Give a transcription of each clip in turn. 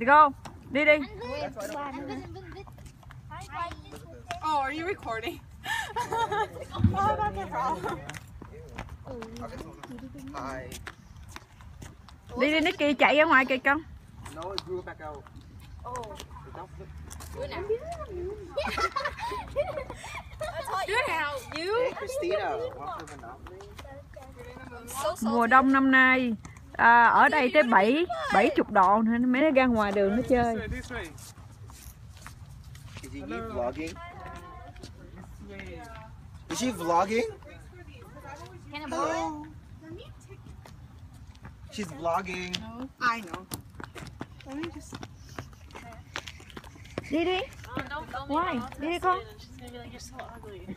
Đi go. Đi đi. Oh, are you recording? oh, that's a problem. Hi. Đi đi Nicky chạy ra ngoài kìa con. No, it grew back out. Mùa đông năm nay à, ở đây tới 7 70 độ nữa mấy nó ra ngoài đường nó chơi. Is he vlogging? Is she vlogging? Hello. She's vlogging. I know. Let me just. Đi đi. Why? Đi đi con. Let me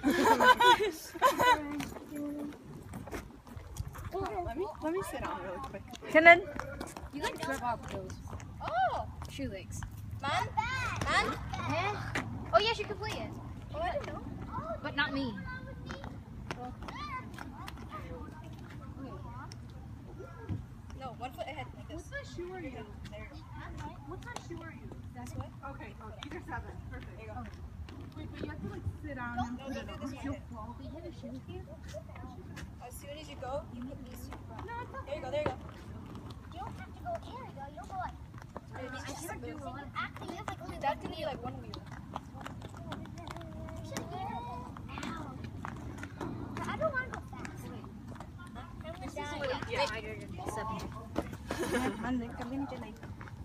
let me sit down really quick. Khánh Linh. You like rip off those. Oh, shoe legs. Mom? Mom? Yeah. Oh yes, you can play it. Oh, I didn't know. But not me. No, one foot ahead like this. What size shoe are you? There. What size shoe are you? That's what? Okay, oh, these are seven. Perfect. There you go. Wait, but you have to like sit down and No, put don't it do this on. either. Do you have your shoes here? As soon as you go, you put these two front. No, it's There you go, there you go. You don't have to go here. You don't go like. Wait, these I just can't do move. a lot. You have like only That can be like one wheel. Ow. I don't want to go fast. Yeah.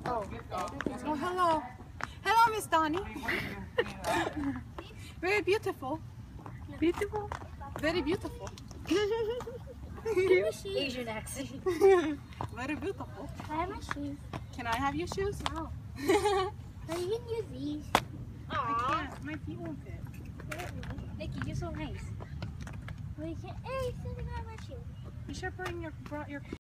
Oh, hello. Hello, Miss Donnie. Very beautiful. Beautiful. Very beautiful. Asian accent. Very beautiful. I have my shoes. Can I have your shoes? No. But you can use these. I can't. My feet won't fit. Nikki, you're so nice. Well, you can't. Hey, sitting on my shoes. You should bring your brought your